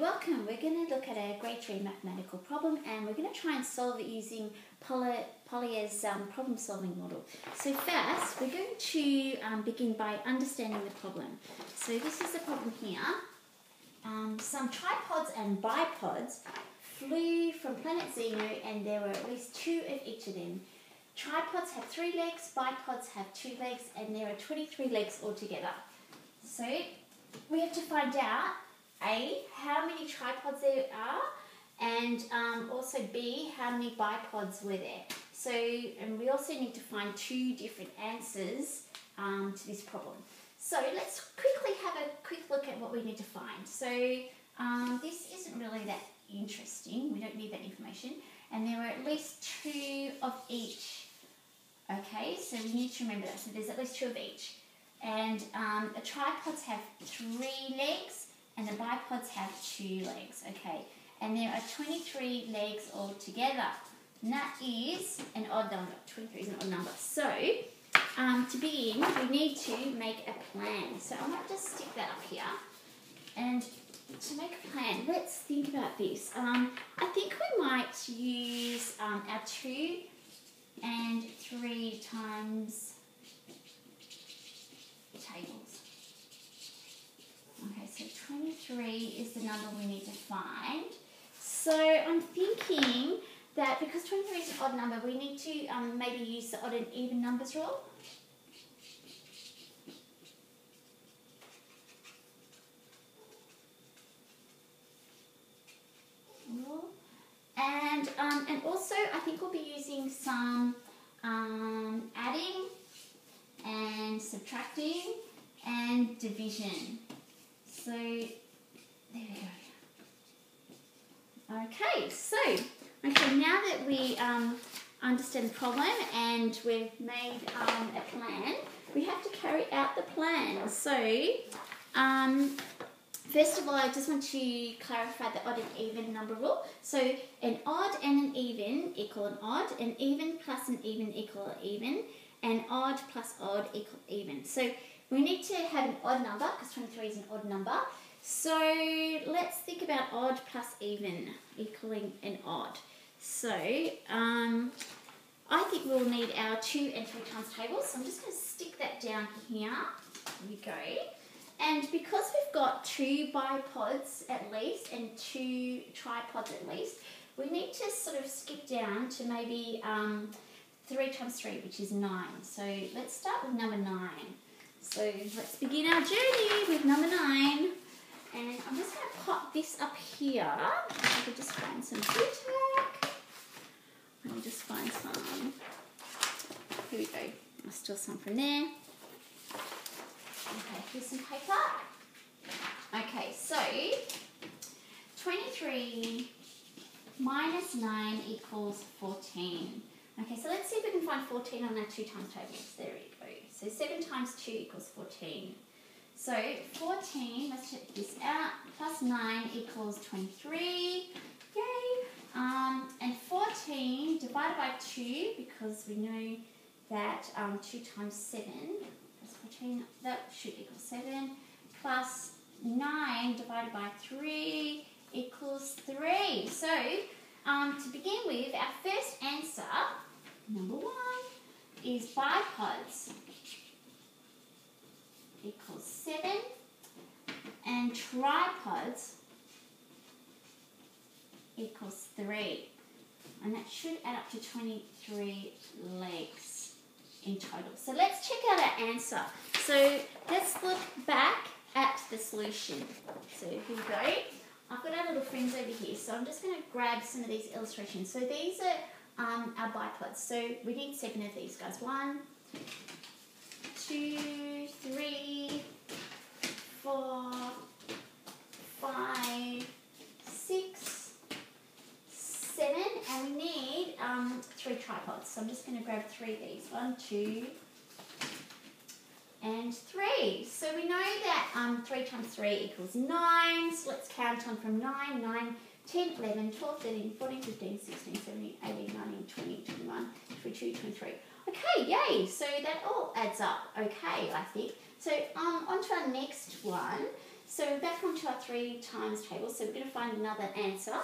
welcome. We're going to look at a grade 3 mathematical problem and we're going to try and solve it using Poly, Polya's um, problem solving model. So first, we're going to um, begin by understanding the problem. So this is the problem here. Um, some tripods and bipods flew from planet Xenu and there were at least two of each of them. Tripods have three legs, bipods have two legs and there are 23 legs altogether. So we have to find out a, how many tripods there are, and um, also B, how many bipods were there. So, and we also need to find two different answers um, to this problem. So let's quickly have a quick look at what we need to find. So um, this isn't really that interesting, we don't need that information. And there were at least two of each. Okay, so we need to remember that. So there's at least two of each. And um, the tripods have three legs and the bipods have two legs, okay? And there are 23 legs altogether. And that is an odd number. 23 is an odd number. So, um, to begin, we need to make a plan. So I might just stick that up here. And to make a plan, let's think about this. Um, I think we might use um, our 2 and 3 times tables. So 23 is the number we need to find. So I'm thinking that because 23 is an odd number, we need to um, maybe use the odd and even numbers rule. And, um, and also I think we'll be using some um, adding and subtracting and division. So there we go. Okay, so okay now that we um, understand the problem and we've made um, a plan, we have to carry out the plan. So um, First of all, I just want to clarify the odd and even number rule. So an odd and an even equal an odd, an even plus an even equal an even, and odd plus odd equal even. So we need to have an odd number because 23 is an odd number. So let's think about odd plus even equaling an odd. So um, I think we'll need our 2 and 3 times tables. So I'm just going to stick that down here. There we go. And because we've got two bipods at least and two tripods at least, we need to sort of skip down to maybe um, 3 times 3, which is 9. So let's start with number 9. So let's begin our journey with number nine. And I'm just going to pop this up here. I could just find some glue tack. Let me just find some. Here we go. I'll steal some from there. Okay, here's some paper. Okay, so 23 minus 9 equals 14. Okay, so let's see if we can find 14 on our two times tables. There we go. So 7 times 2 equals 14. So 14, let's check this out, plus 9 equals 23. Yay! Um, and 14 divided by 2, because we know that um, 2 times 7 plus 14, that should equal 7, plus 9 divided by 3 equals 3. So, um, to begin with, our first answer, number 1, is bipods equals 7 and tripods equals 3 and that should add up to 23 legs in total. So let's check out our answer. So let's look back at the solution. So here we go. I've got our little friends over here, so I'm just going to grab some of these illustrations. So these are um, our bipods. So we need seven of these guys. One, two, three, four, five, six, seven, and we need um, three tripods. So I'm just going to grab three of these. One, two, and three. So we know that um, 3 times 3 equals 9. So let's count on from 9, 9, 10, 11, 12, 13, 14, 15, 16, 17, 18, 19, 20, 21, 22, 23. Okay, yay. So that all adds up okay, I think. So um, on to our next one. So back onto our three times table. So we're going to find another answer,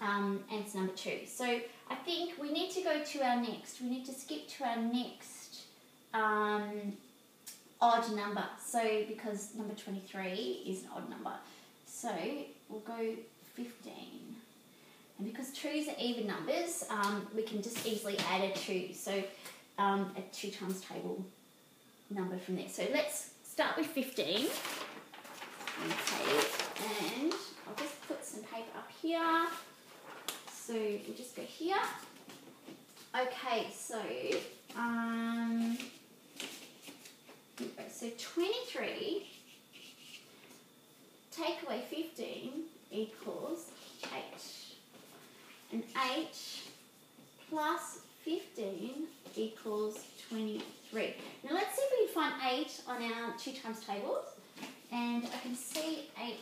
um, answer number two. So I think we need to go to our next. We need to skip to our next um, odd number. So because number 23 is an odd number. So we'll go 15. And because twos are even numbers, um, we can just easily add a two. So um, a two times table number from there. So let's start with 15. Okay, and I'll just put some paper up here. So we'll just go here. Okay, so um, so 23 take away 15 equals 8. And 8 plus 15 equals 23. Now let's see if we can find 8 on our 2 times tables. And I can see 8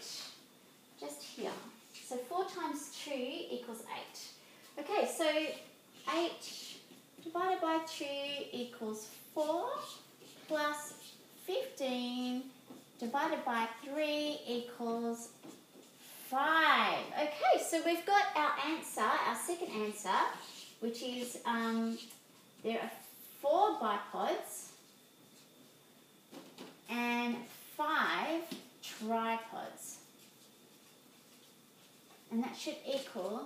just here. So 4 times 2 equals 8. Okay, so 8 divided by 2 equals 4 plus 15 divided by 3 equals 5. Okay, so we've got our answer, our second answer, which is um, there are four bipods and five tripods. And that should equal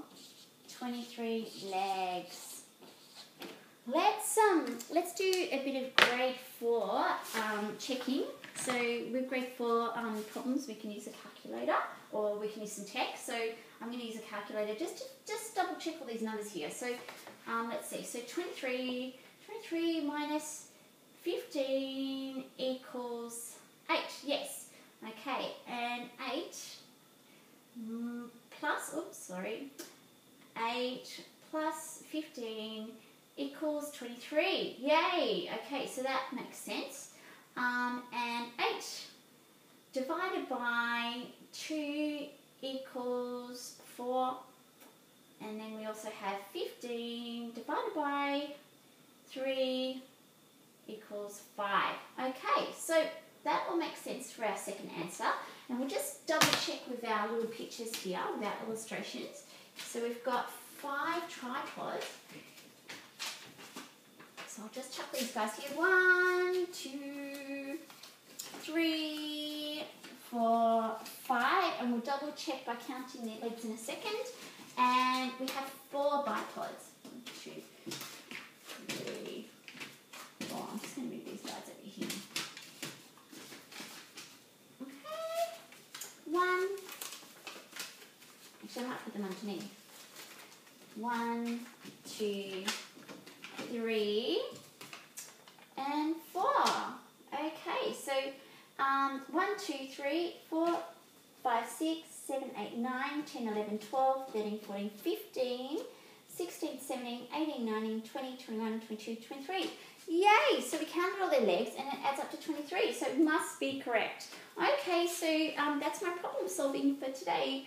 23 legs. Let's um let's do a bit of grade four um, checking. So with grade four um, problems, we can use a calculator or we can use some text. So I'm going to use a calculator just to just double check all these numbers here. So um, let's see. So 23, 23 minus 15 equals 8. Yes. Okay. And 8 mm, plus, oops, sorry. 8 plus 15 equals 23. Yay! Okay, so that makes sense. Um, and 8 divided by 2 equals 4. And then we also have 15 divided by 3 equals 5. Okay, so that will make sense for our second answer. And we'll just double check with our little pictures here, with our illustrations. So we've got five tripods so I'll just chuck these guys here. One, two, three, four, five. And we'll double check by counting their legs in a second. And we have four bipods. One, two, three, four. I'm just going to move these guys over here. Okay. One. Actually, I put them underneath. One, two, three, and four. Okay, so um, 1, 2, 3, 4, 5, 6, 7, 8, 9, 10, 11, 12, 13, 14, 15, 16, 17, 18, 19, 20, 21, 22, 23. Yay! So we counted all their legs and it adds up to 23, so it must be correct. Okay, so um, that's my problem solving for today.